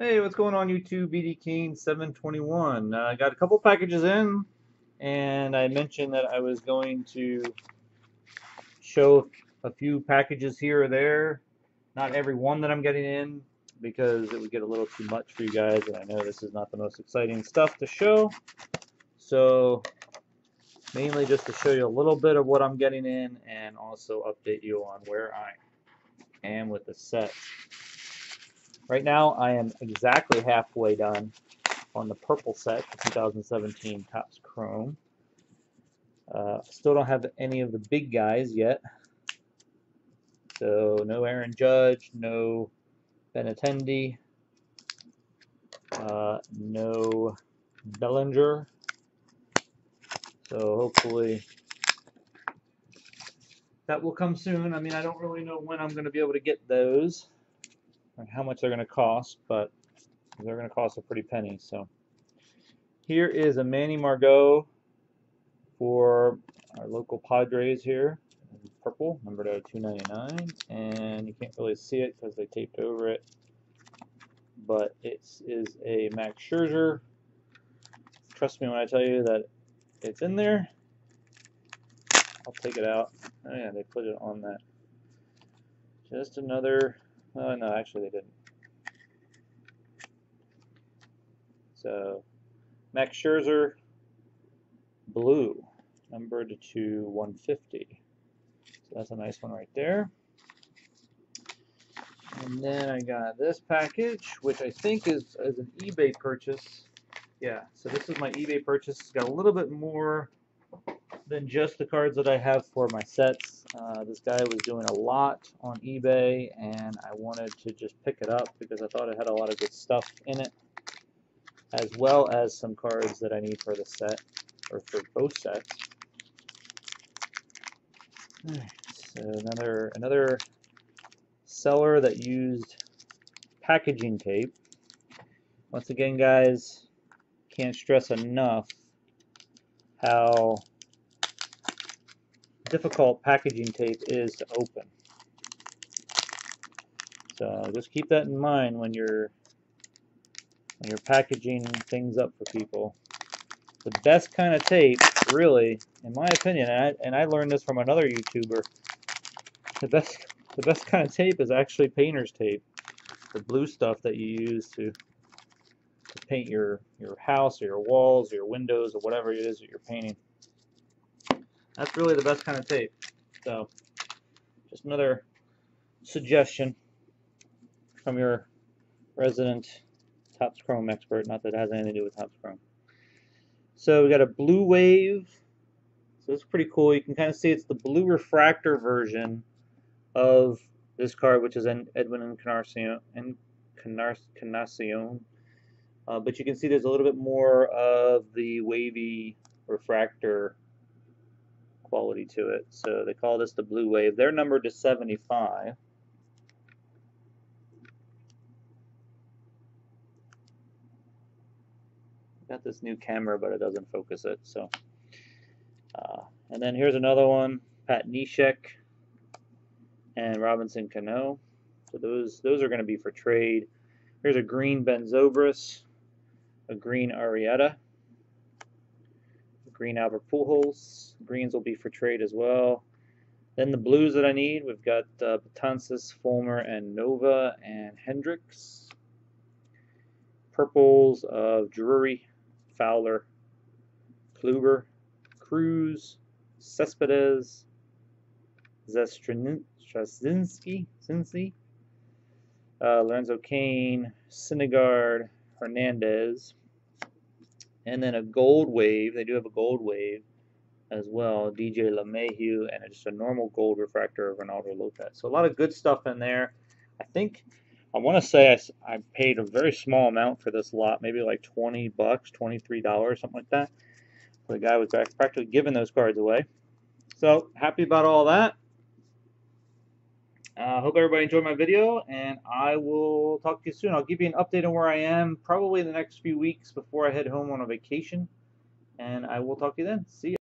Hey, what's going on YouTube? BD Kane 721. I uh, got a couple packages in, and I mentioned that I was going to show a few packages here or there. Not every one that I'm getting in, because it would get a little too much for you guys, and I know this is not the most exciting stuff to show. So, mainly just to show you a little bit of what I'm getting in, and also update you on where I am with the set. Right now, I am exactly halfway done on the purple set, for 2017 Topps Chrome. Uh, still don't have any of the big guys yet. So no Aaron Judge, no Benintendi, uh, no Bellinger. So hopefully that will come soon. I mean, I don't really know when I'm going to be able to get those how much they're going to cost, but they're going to cost a pretty penny. So here is a Manny Margot for our local Padres here. Purple, numbered out of 299, and you can't really see it because they taped over it. But it is a Max Scherzer. Trust me when I tell you that it's in there. I'll take it out. Oh yeah, they put it on that. Just another Oh, no, actually they didn't. So, Max Scherzer, blue, numbered to 150. So that's a nice one right there. And then I got this package, which I think is, is an eBay purchase. Yeah, so this is my eBay purchase. It's got a little bit more than just the cards that I have for my sets. Uh, this guy was doing a lot on eBay, and I wanted to just pick it up because I thought it had a lot of good stuff in it, as well as some cards that I need for the set, or for both sets. so another another seller that used packaging tape. Once again, guys, can't stress enough how difficult packaging tape is to open. So just keep that in mind when you're when you're packaging things up for people. The best kind of tape, really, in my opinion, and I, and I learned this from another YouTuber, the best the best kind of tape is actually painter's tape. The blue stuff that you use to, to paint your, your house or your walls or your windows or whatever it is that you're painting. That's really the best kind of tape. So, just another suggestion from your resident Topps Chrome expert. Not that it has anything to do with Topps Chrome. So we got a blue wave. So it's pretty cool. You can kind of see it's the blue refractor version of this card, which is an Edwin Encarnacion. Encarnacion. Uh, but you can see there's a little bit more of the wavy refractor quality to it. So they call this the Blue Wave. They're numbered to 75. Got this new camera, but it doesn't focus it. So, uh, and then here's another one: Pat Neshek and Robinson Cano. So those those are going to be for trade. Here's a green Ben Zobrist, a green Arrieta, green Albert Pujols. Greens will be for trade as well. Then the blues that I need, we've got uh, Betances, Fulmer, and Nova, and Hendricks. Purples of Drury, Fowler, Kluber, Cruz, Cespedes, Zestrinski, Cincy, uh, Lorenzo Cain, Syndergaard, Hernandez, and then a gold wave. They do have a gold wave as well. DJ LeMahieu and just a normal gold refractor of Reynaldo Lopez. So a lot of good stuff in there. I think I want to say I, I paid a very small amount for this lot, maybe like 20 bucks, $23, something like that. The guy was practically giving those cards away. So happy about all that. I uh, hope everybody enjoyed my video, and I will talk to you soon. I'll give you an update on where I am probably in the next few weeks before I head home on a vacation, and I will talk to you then. See ya.